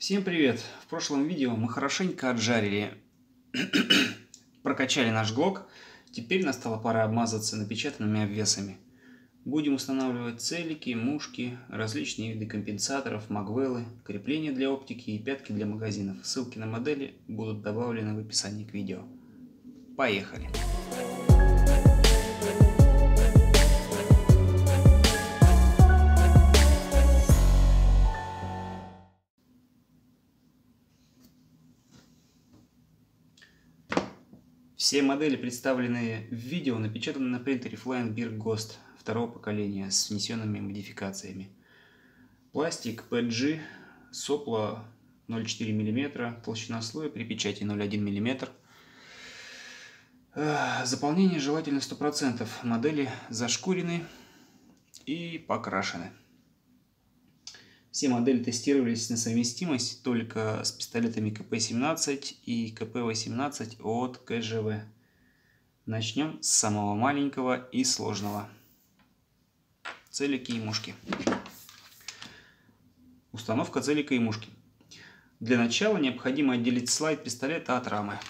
Всем привет! В прошлом видео мы хорошенько отжарили, прокачали наш глок. Теперь настала пора обмазаться напечатанными обвесами. Будем устанавливать целики, мушки, различные виды компенсаторов, магвеллы, крепления для оптики и пятки для магазинов. Ссылки на модели будут добавлены в описании к видео. Поехали! Все модели, представленные в видео, напечатаны на принтере Flying Ghost второго поколения с внесенными модификациями. Пластик PG, сопла 0,4 мм, толщина слоя при печати 0,1 мм. Заполнение желательно 100%. Модели зашкурены и покрашены. Все модели тестировались на совместимость только с пистолетами КП-17 и КП-18 от КЖВ. Начнем с самого маленького и сложного. Целики и мушки. Установка целика и мушки. Для начала необходимо отделить слайд пистолета от рамы.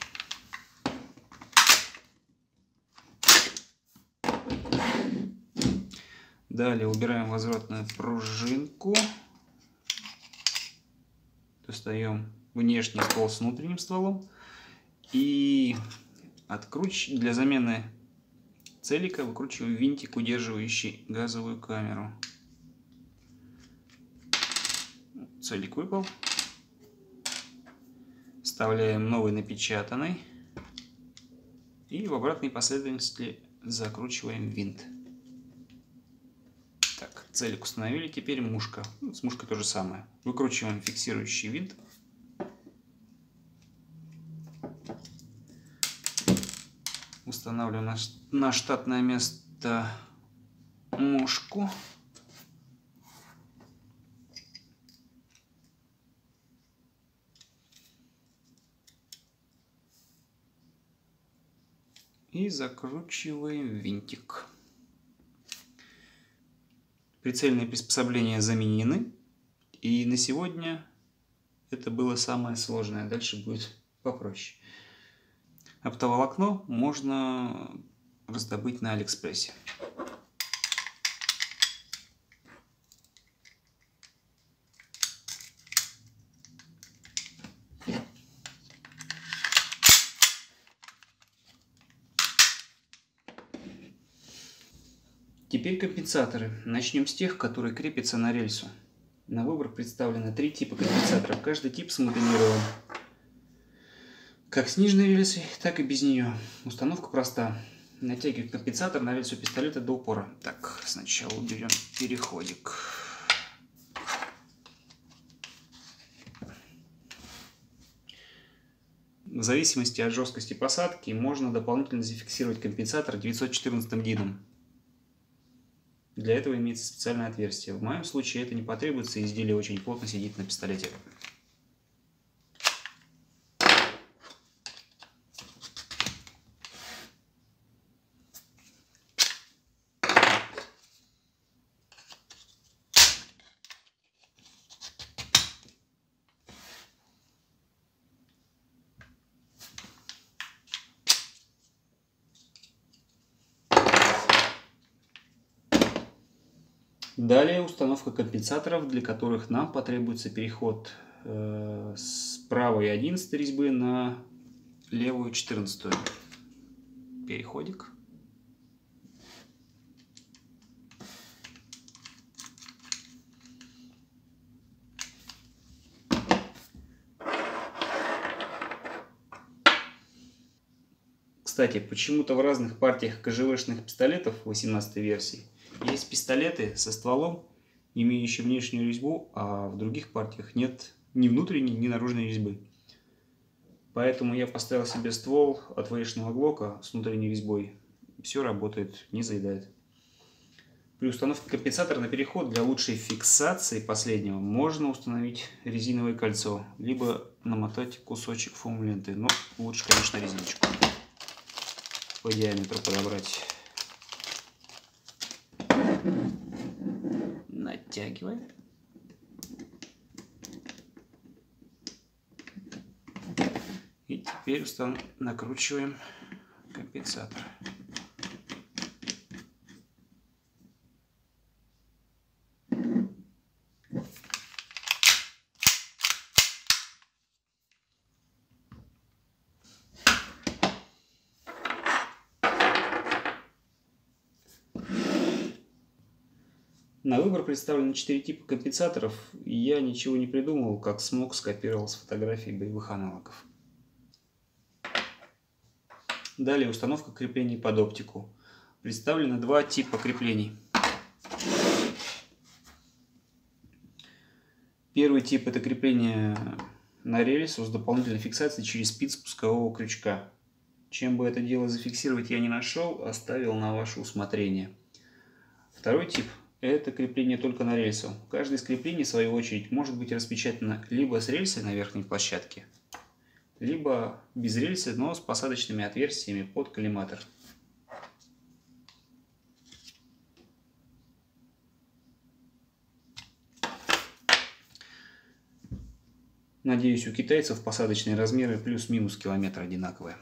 Далее убираем возвратную пружинку. Достаем внешний ствол с внутренним стволом. И откруч... для замены целика выкручиваем винтик, удерживающий газовую камеру. Целик выпал. Вставляем новый напечатанный. И в обратной последовательности закручиваем винт. Целик установили, теперь мушка. Ну, с мушкой то же самое. Выкручиваем фиксирующий винт. Устанавливаем на, штатное место мушку. И закручиваем винтик. Прицельные приспособления заменены. И на сегодня это было самое сложное. Дальше будет попроще. Оптоволокно можно раздобыть на Алиэкспрессе. Теперь компенсаторы. Начнем с тех, которые крепятся на рельсу. На выбор представлено три типа компенсаторов. Каждый тип смоделирован как с нижней рельсой, так и без нее. Установка проста. Натягиваем компенсатор на рельсу пистолета до упора. Так, сначала уберем переходик. В зависимости от жесткости посадки можно дополнительно зафиксировать компенсатор 914 дином. Для этого имеется специальное отверстие. В моем случае это не потребуется, изделие очень плотно сидит на пистолете. Далее установка компенсаторов, для которых нам потребуется переход э, с правой 11 резьбы на левую 14. Переходик. Кстати, почему-то в разных партиях КЖВшных пистолетов 18 версии есть пистолеты со стволом, имеющие внешнюю резьбу, а в других партиях нет ни внутренней, ни наружной резьбы. Поэтому я поставил себе ствол от вейшного глока с внутренней резьбой. Все работает, не заедает. При установке компенсатора на переход для лучшей фиксации последнего можно установить резиновое кольцо, либо намотать кусочек фоам-ленты. Но лучше, конечно, резиночку по диаметру подобрать. Подтягиваем. И теперь накручиваем компенсатор. На выбор представлены 4 типа компенсаторов, и я ничего не придумал, как смог скопировал с фотографий боевых аналогов. Далее установка креплений под оптику. Представлены два типа креплений. Первый тип это крепление на рельсу с дополнительной фиксацией через спиц спускового крючка. Чем бы это дело зафиксировать я не нашел, оставил на ваше усмотрение. Второй тип это крепление только на рельсу. Каждое из креплений, в свою очередь, может быть распечатано либо с рельсы на верхней площадке, либо без рельсы, но с посадочными отверстиями под коллиматор. Надеюсь, у китайцев посадочные размеры плюс-минус километр одинаковые.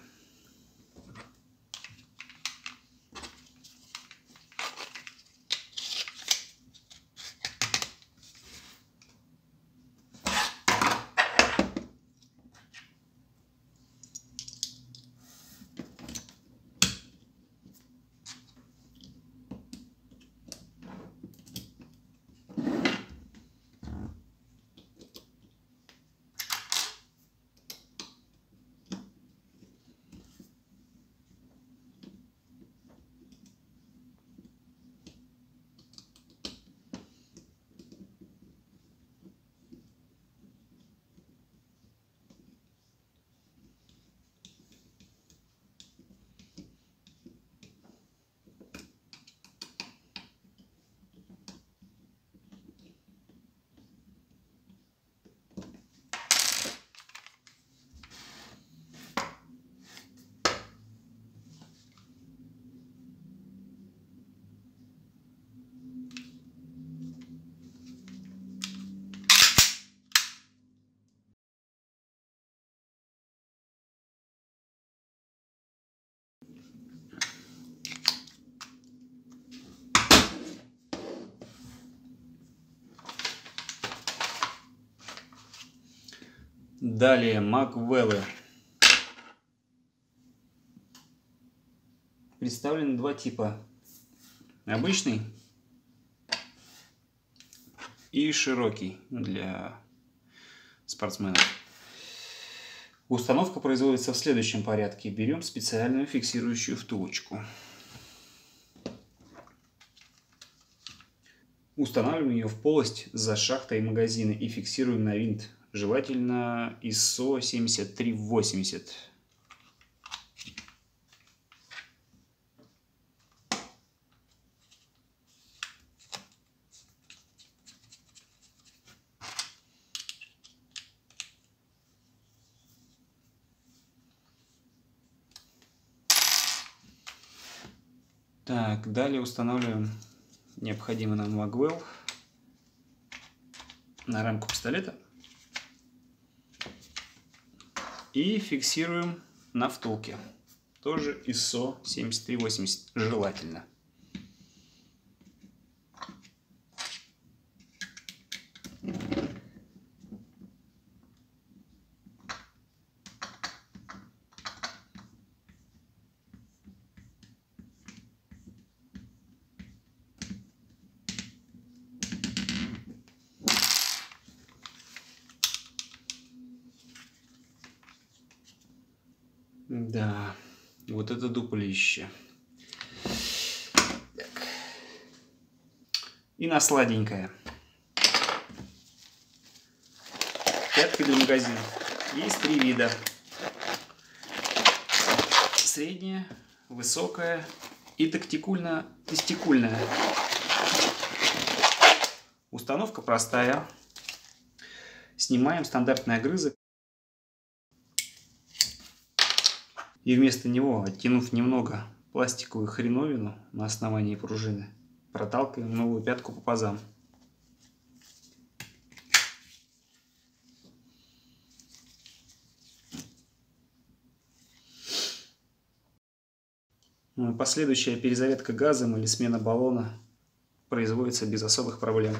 Далее Маквеллы. Представлены два типа. Обычный и широкий для спортсменов. Установка производится в следующем порядке. Берем специальную фиксирующую втулочку. Устанавливаем ее в полость за шахтой магазина и фиксируем на винт желательно ISO 7380. Так, далее устанавливаем необходимый нам магвелл на рамку пистолета и фиксируем на втулке. Тоже ISO 7380 желательно. Да, вот это дуплище. Так. И на сладенькое. Пятка для магазина. Есть три вида. Средняя, высокая и тактикульно-тестикульная. Установка простая. Снимаем стандартный огрызок и вместо него, оттянув немного пластиковую хреновину на основании пружины, проталкиваем новую пятку по пазам. Ну последующая перезарядка газом или смена баллона производится без особых проблем.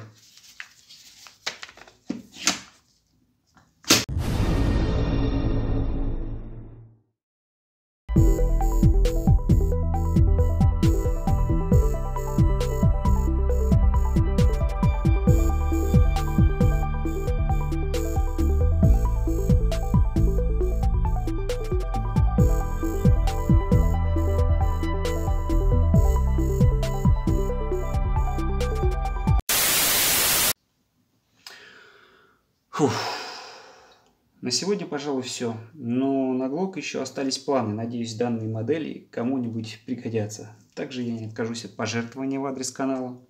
На сегодня, пожалуй, все. Но на Глок еще остались планы. Надеюсь, данные модели кому-нибудь пригодятся. Также я не откажусь от пожертвования в адрес канала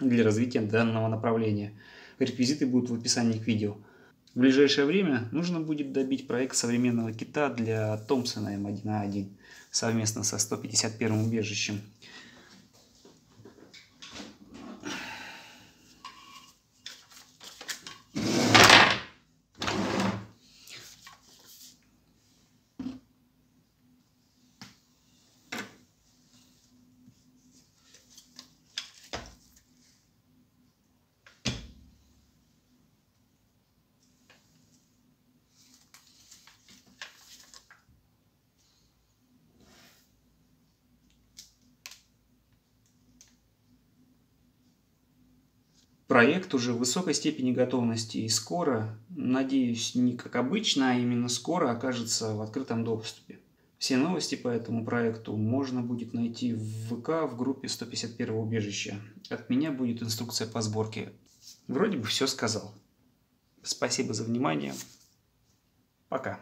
для развития данного направления. Реквизиты будут в описании к видео. В ближайшее время нужно будет добить проект современного кита для Томпсона М1А1 совместно со 151 убежищем. Проект уже в высокой степени готовности и скоро, надеюсь, не как обычно, а именно скоро окажется в открытом доступе. Все новости по этому проекту можно будет найти в ВК в группе 151 убежища. От меня будет инструкция по сборке. Вроде бы все сказал. Спасибо за внимание. Пока.